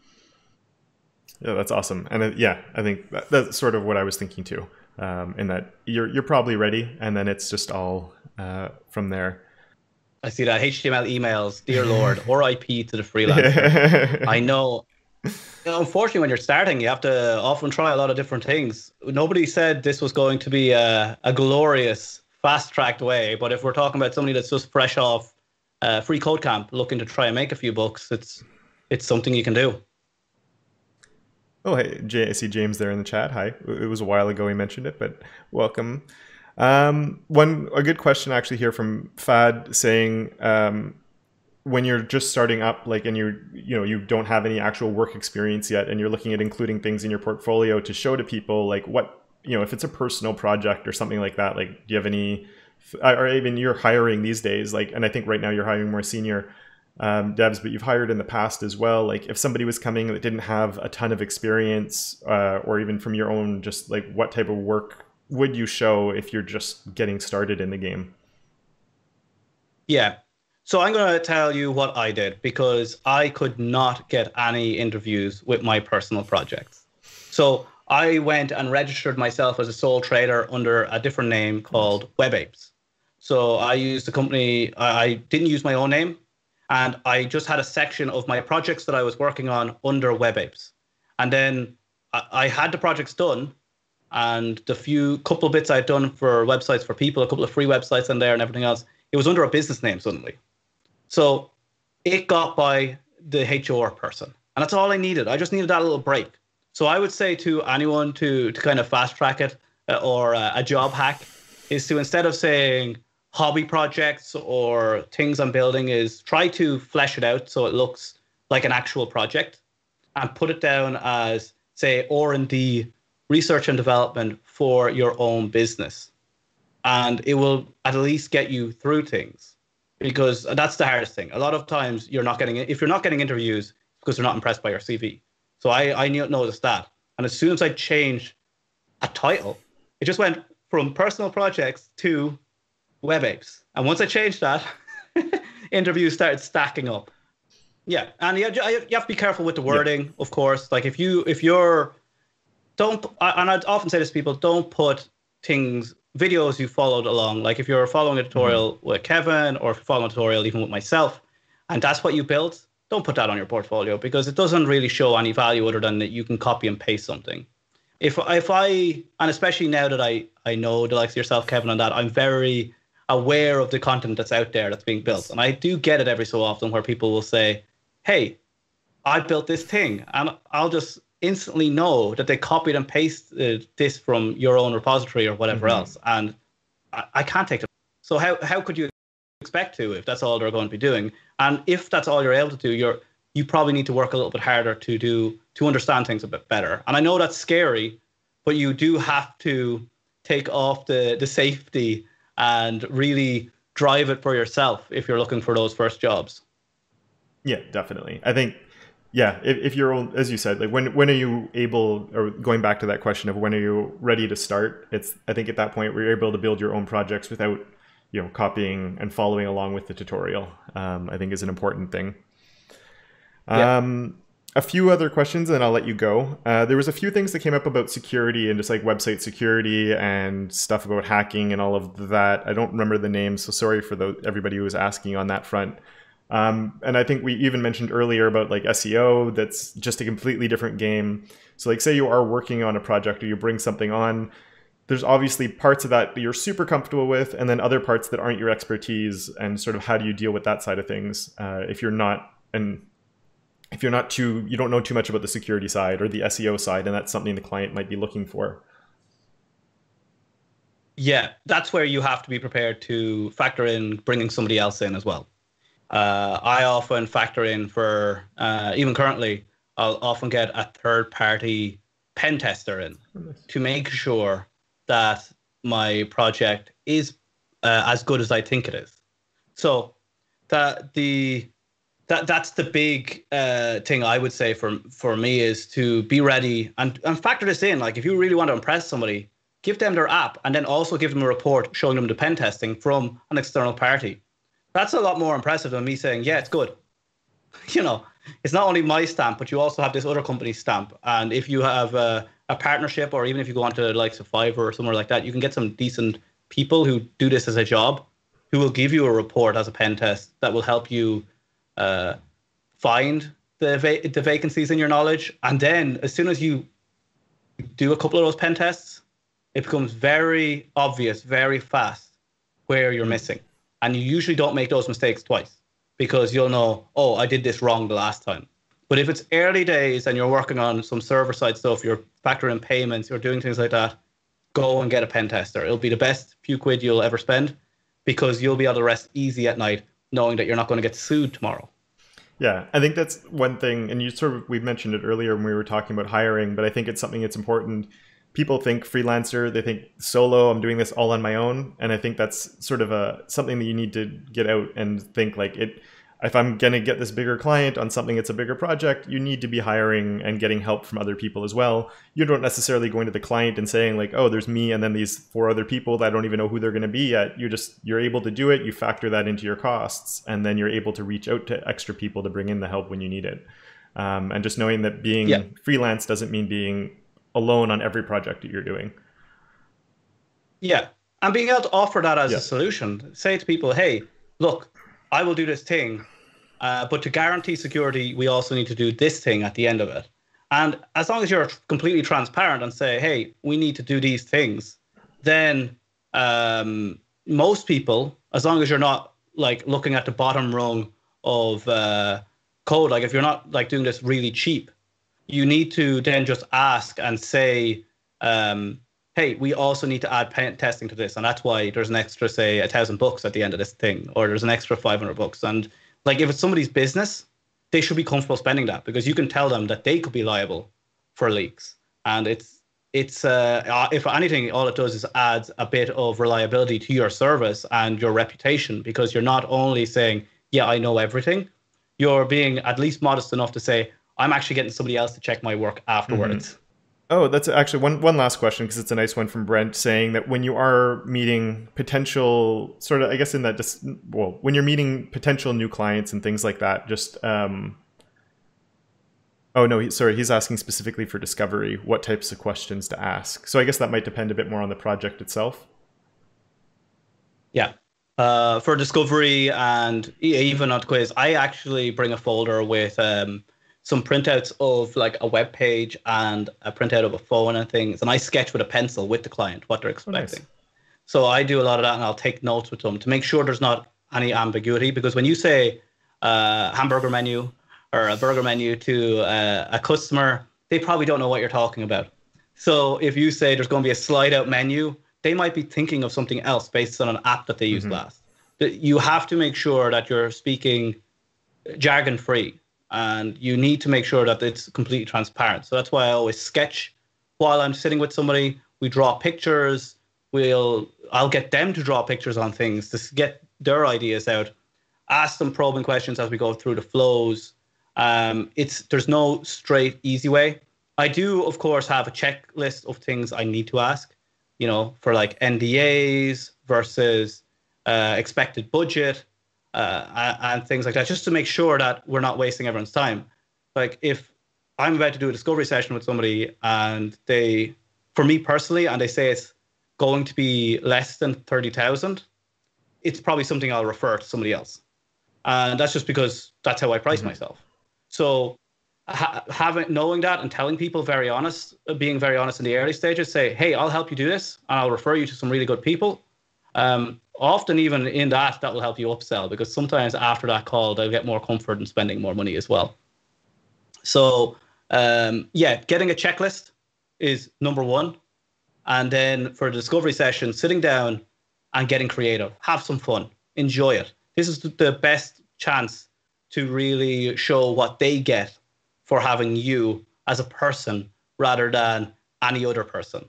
Yeah, that's awesome. And uh, yeah, I think that, that's sort of what I was thinking too um, in that you're you're probably ready, and then it's just all uh, from there. I see that HTML emails, dear Lord, RIP to the freelancer. I know. You know, unfortunately, when you're starting, you have to often try a lot of different things. Nobody said this was going to be a, a glorious, fast tracked way, but if we're talking about somebody that's just fresh off uh, free code camp looking to try and make a few bucks, it's it's something you can do. Oh, hey, Jay, I see James there in the chat. Hi. It was a while ago he mentioned it, but welcome. Um, one a good question actually here from Fad saying um, when you're just starting up, like, and you're you know you don't have any actual work experience yet, and you're looking at including things in your portfolio to show to people, like what you know if it's a personal project or something like that. Like, do you have any, or even you're hiring these days, like, and I think right now you're hiring more senior um, devs, but you've hired in the past as well. Like if somebody was coming that didn't have a ton of experience, uh, or even from your own, just like what type of work would you show if you're just getting started in the game? Yeah. So I'm going to tell you what I did because I could not get any interviews with my personal projects. So I went and registered myself as a sole trader under a different name called Web Apes. So I used the company, I didn't use my own name and I just had a section of my projects that I was working on under Web Apes. And then I, had the projects done, and the few couple bits I'd done for websites for people, a couple of free websites in there and everything else, it was under a business name suddenly. So it got by the HR person. And that's all I needed. I just needed that little break. So I would say to anyone to, to kind of fast track it uh, or uh, a job hack is to instead of saying, hobby projects or things I'm building is try to flesh it out so it looks like an actual project and put it down as say R&D research and development for your own business. And it will at least get you through things because that's the hardest thing. A lot of times you're not getting if you're not getting interviews because they're not impressed by your cv so i i noticed that. And as soon as i changed a title it just went from personal projects to web apes. And once I changed that, interviews started stacking up. Yeah, and you, you have to be careful with the wording, yeah. of course. Like if you if you're don't and I'd often say this to people, don't put things videos you followed along. Like if you're following a tutorial mm-hmm. with Kevin or if you're following a tutorial even with myself, and that's what you built, don't put that on your portfolio because it doesn't really show any value other than that you can copy and paste something. If if I and especially now that I I know the likes of yourself, Kevin, on that, I'm very aware of the content that's out there that's being built. And I do get it every so often where people will say, Hey, I built this thing. And I'll just instantly know that they copied and pasted this from your own repository or whatever mm-hmm. else. And I, I, can't take it. So how, how could you expect to if that's all they're going to be doing? And if that's all you're able to do, you're you probably need to work a little bit harder to do to understand things a bit better. And I know that's scary, but you do have to take off the the safety and really drive it for yourself if you're looking for those first jobs. Yeah, definitely. I think yeah, if, if you're as you said, like when when are you able or going back to that question of when are you ready to start? It's I think at that point where you're able to build your own projects without you know copying and following along with the tutorial. Um, I think is an important thing. Um, a few other questions and I'll let you go. Uh, there was a few things that came up about security and just like website security and stuff about hacking and all of that. I don't remember the names, so sorry for the, everybody who was asking on that front. Um, and I think we even mentioned earlier about like SEO, that's just a completely different game. So like say you are working on a project or you bring something on, there's obviously parts of that that you're super comfortable with, and then other parts that aren't your expertise, and sort of how do you deal with that side of things uh, if you're not and if you're not too you don't know too much about the security side or the SEO side and that's something the client might be looking for. Yeah, that's where you have to be prepared to factor in bringing somebody else in as well. Uh, I often factor in for uh, even currently, I'll often get a third party pen tester in to make sure that my project is uh, as good as I think it is. So that the that that's the big uh, thing I would say for for me is to be ready and, and factor this in. Like if you really want to impress somebody, give them their app and then also give them a report showing them the pen testing from an external party. That's a lot more impressive than me saying, yeah, it's good. you know, it's not only my stamp, but you also have this other company's stamp. And if you have a, a partnership or even if you go onto the likes of Fiverr or somewhere like that, you can get some decent people who do this as a job who will give you a report as a pen test that will help you uh, find the va- the vacancies in your knowledge. And then as soon as you do a couple of those pen tests, it becomes very obvious, very fast where you're missing. And you usually don't make those mistakes twice because you'll know, oh, I did this wrong the last time. But if it's early days and you're working on some server side stuff, you're factoring payments, you're doing things like that, go and get a pen tester. It'll be the best few quid you'll ever spend because you'll be able to rest easy at night knowing that you're not going to get sued tomorrow. Yeah, I think that's one thing, and you sort of we've mentioned it earlier when we were talking about hiring, but I think it's something that's important. People think freelancer, they think solo. I'm doing this all on my own, and I think that's sort of a something that you need to get out and think like it if I'm going to get this bigger client on something that's a bigger project, you need to be hiring and getting help from other people as well. You don't necessarily going to the client and saying like, "Oh, there's me and then these four other people that I don't even know who they're going to be yet." You just you're able to do it, you factor that into your costs, and then you're able to reach out to extra people to bring in the help when you need it. Um, and just knowing that being yeah. freelance doesn't mean being alone on every project that you're doing. Yeah, and being able to offer that as yeah. a solution, say to people, "Hey, look, I will do this thing uh, but to guarantee security, we also need to do this thing at the end of it. And as long as you're completely transparent and say, hey, we need to do these things, then um, most people, as long as you're not like looking at the bottom rung of uh, code, like if you're not like doing this really cheap, you need to then just ask and say, um, hey, we also need to add pen testing to this. And that's why there's an extra, say, a thousand bucks at the end of this thing, or there's an extra 500 bucks. And like if it's somebody's business, they should be comfortable spending that because you can tell them that they could be liable for leaks, and it's it's uh, uh, if anything, all it does is adds a bit of reliability to your service and your reputation because you're not only saying, "Yeah, I know everything," you're being at least modest enough to say, "I'm actually getting somebody else to check my work afterwards." Mm-hmm. Oh, that's actually one one last question because it's a nice one from Brent saying that when you are meeting potential sort of I guess in that just well when you're meeting potential new clients and things like that just um oh no he, sorry he's asking specifically for discovery what types of questions to ask so I guess that might depend a bit more on the project itself. Yeah. Uh, for discovery and even on quiz, I actually bring a folder with um, some printouts of like a web page and a printout of a phone and things, and I sketch with a pencil with the client what they're expecting. Oh, nice. So I do a lot of that, and I'll take notes with them to make sure there's not any ambiguity. Because when you say uh, hamburger menu or a burger menu to uh, a customer, they probably don't know what you're talking about. So if you say there's going to be a slide out menu, they might be thinking of something else based on an app that they used mm-hmm. last. You have to make sure that you're speaking jargon free and you need to make sure that it's completely transparent. So that's why I always sketch while I'm sitting with somebody. We draw pictures. We'll I'll get them to draw pictures on things to get their ideas out. Ask them probing questions as we go through the flows. Um, it's there's no straight easy way. I do, of course, have a checklist of things I need to ask. You know, for like NDAs versus uh, expected budget uh, and things like that, just to make sure that we're not wasting everyone's time. Like if I'm about to do a discovery session with somebody and they, for me personally, and they say it's going to be less than 30,000, it's probably something I'll refer to somebody else. And that's just because that's how I price mm-hmm. myself. So ha- having knowing that and telling people very honest, being very honest in the early stages, say, hey, I'll help you do this and I'll refer you to some really good people. Um, often even in that that will help you upsell because sometimes after that call they'll get more comfort in spending more money as well. So um, yeah getting a checklist is number one. And then for a discovery session sitting down and getting creative. Have some fun. Enjoy it. This is the best chance to really show what they get for having you as a person rather than any other person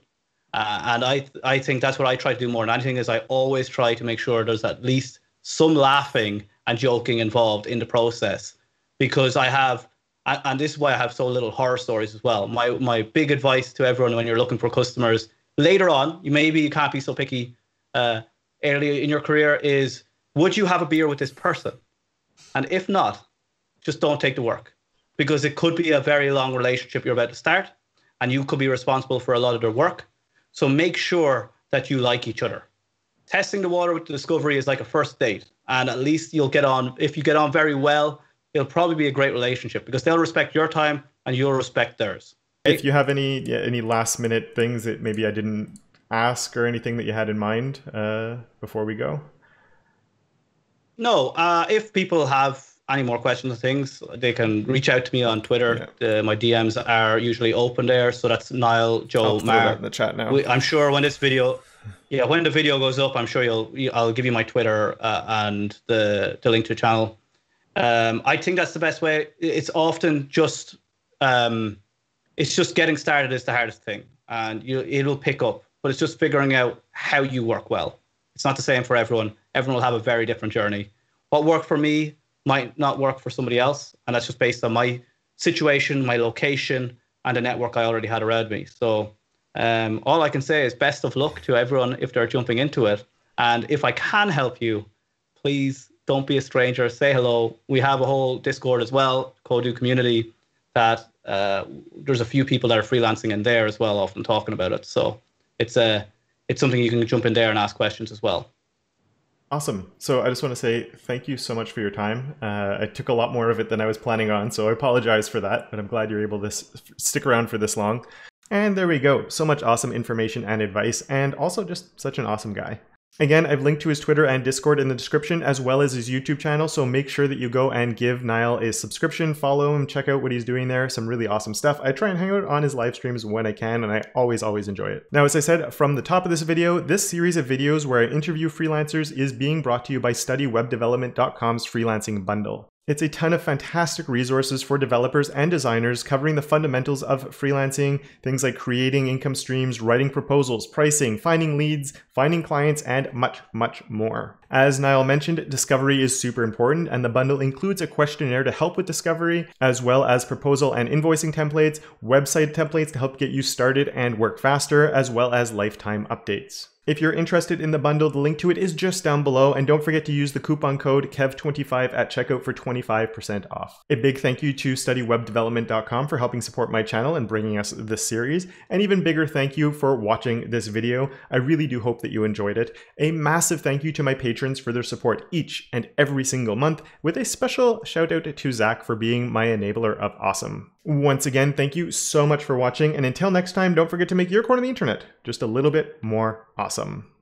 uh, and I I think that's what I try to do more than anything is I always try to make sure there's at least some laughing and joking involved in the process because I have and, this is why I have so little horror stories as well. My my big advice to everyone when you're looking for customers later on, you maybe you can't be so picky uh, early in your career is would you have a beer with this person? And if not, just don't take the work because it could be a very long relationship you're about to start and you could be responsible for a lot of their work so make sure that you like each other. testing the water with the discovery is like a first date, and at least you'll get on. If you get on very well, it'll probably be a great relationship because they'll respect your time and you'll respect theirs. If you have any yeah, any last minute things that maybe I didn't ask or anything that you had in mind uh, before we go. No, uh, if people have any more questions or things, they can reach out to me on Twitter. Yeah. Uh, my DMs are usually open there, so that's Niall Joe Maher. in the chat now. We, I'm sure when this video, yeah, when the video goes up, I'm sure you'll. I'll give you my Twitter uh, and the the link to the channel. Um, I think that's the best way. It's often just, um, it's just getting started is the hardest thing, and you it'll pick up. But it's just figuring out how you work well. It's not the same for everyone. Everyone will have a very different journey. What worked for me might not work for somebody else, and that's just based on my situation, my location, and the network I already had around me. So um, all I can say is best of luck to everyone if they're jumping into it. And if I can help you, please don't be a stranger. Say hello. We have a whole Discord as well, Codu community. That uh, there's a few people that are freelancing in there as well, often talking about it. So it's a it's something you can jump in there and ask questions as well. Awesome. So I just want to say thank you so much for your time. Uh, I took a lot more of it than I was planning on, so I apologize for that, but I'm glad you're able to stick around for this long. And there we go. So much awesome information and advice, and also just such an awesome guy. Again, I've linked to his Twitter and Discord in the description, as well as his YouTube channel, so make sure that you go and give Niall a subscription, follow him, check out what he's doing there, some really awesome stuff. I try and hang out on his live streams when I can, and I always, always enjoy it. Now, as I said from the top of this video, this series of videos where I interview freelancers is being brought to you by StudyWebDevelopment.com's freelancing bundle. It's a ton of fantastic resources for developers and designers covering the fundamentals of freelancing, things like creating income streams, writing proposals, pricing, finding leads, finding clients, and much, much more. As Niall mentioned, discovery is super important, and the bundle includes a questionnaire to help with discovery, as well as proposal and invoicing templates, website templates to help get you started and work faster, as well as lifetime updates. If you're interested in the bundle, the link to it is just down below, and don't forget to use the coupon code KEV25 at checkout for 25% off. A big thank you to StudyWebDevelopment.com for helping support my channel and bringing us this series, and even bigger thank you for watching this video. I really do hope that you enjoyed it. A massive thank you to my patrons for their support each and every single month, with a special shout out to Zach for being my enabler of awesome. Once again, thank you so much for watching, and until next time, don't forget to make your corner of the internet just a little bit more awesome.